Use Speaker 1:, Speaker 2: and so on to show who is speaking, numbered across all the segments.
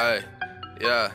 Speaker 1: Hey, yeah.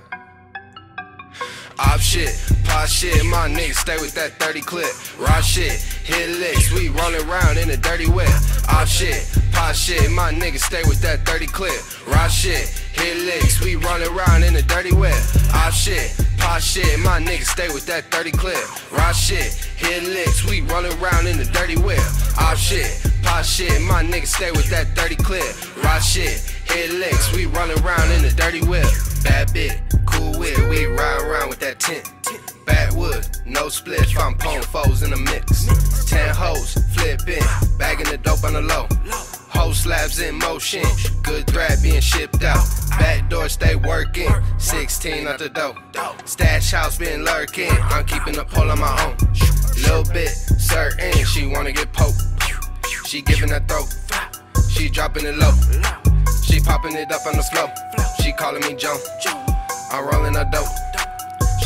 Speaker 1: Op shit, pop shit, my niggas stay with that 30 clip. Raw shit, hit licks, we rollin' around in a dirty whip. Op shit, pop shit, my niggas stay with that 30 clip. Raw shit, hit licks, we rollin' around in a dirty whip. Op shit, pop shit, my niggas stay with that 30 clip. Raw shit, hit licks, we rollin' around in a dirty whip. Op shit, pop shit, my niggas stay with that 30 clip. Raw shit, hit licks, we rollin' around in a dirty whip. Bad bit, cool whip, we ride around with that tent. Backwood, no spliff, I'm pulling foes in the mix. In motion, good thread being shipped out. Back door stay working, 16 out the door. Stash house been lurking, I'm keeping the pole on my own. Little bit certain, she wanna get poked. She giving her throat, she dropping it low. She popping it up on the floor. She calling me Joe. I'm rolling a dope.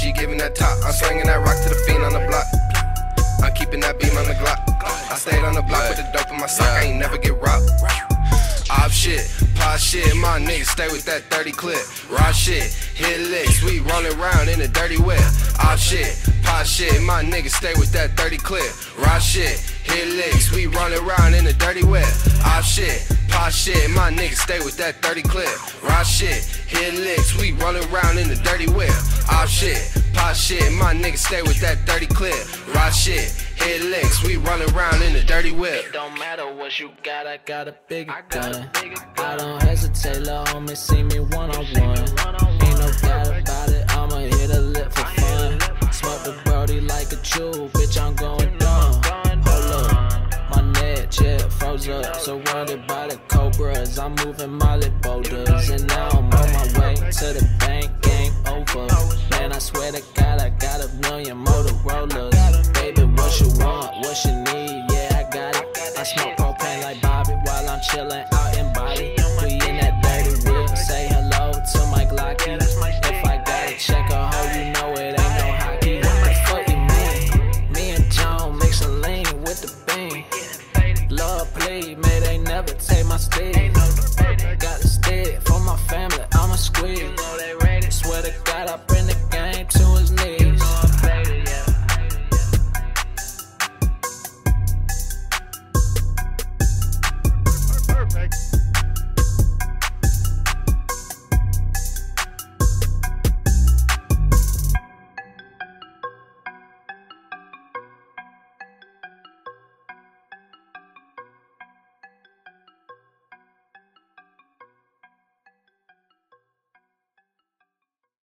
Speaker 1: She giving that top. I'm slinging that rock to the fiend on the block. I'm keeping that beam on the Glock. I stayed on the block with the dope in my sock. I ain't never get shit, pop shit, my niggas stay with that 30 clip. Raw shit, hit licks, we rollin' around in a dirty whip. Op shit, pop shit, my niggas stay with that 30 clip. Raw shit, hit licks, we rollin' around in a dirty whip. Op shit, pop shit, my niggas stay with that 30 clip. Raw shit, hit licks, we rollin' around in a dirty whip. Op shit, pop shit, my niggas stay with that 30 clip. Raw shit, hit licks, we rollin' around in a dirty whip. It
Speaker 2: don't matter what you got, I got a bigger gun.
Speaker 3: I
Speaker 2: don't hesitate, lil' homie, see me one on one.
Speaker 3: Ain't no doubt
Speaker 2: about it, I'ma hit a lip for fun. Smoke the brody like a chew, bitch, I'm going dumb.
Speaker 3: Hold up,
Speaker 2: my neck jet froze up. Surrounded by the cobras, I'm moving molly boulders. And now I'm on my way to the bank, game over. Man, I swear to God, I got a million Motorola's. What you want, what you need, yeah, I got it. I smoke propane like Bobby while I'm chilling out in Bobby. We in that dirty whip, say hello to my Glocky.
Speaker 3: If I gotta
Speaker 2: check a hoe, you know it ain't no hockey. What the fuck you mean? Me and Joan mix a lean with the bean. Love, please, may they never take my stick. Got the stick for my family, I'ma squeeze. Swear to God, I bring the game to his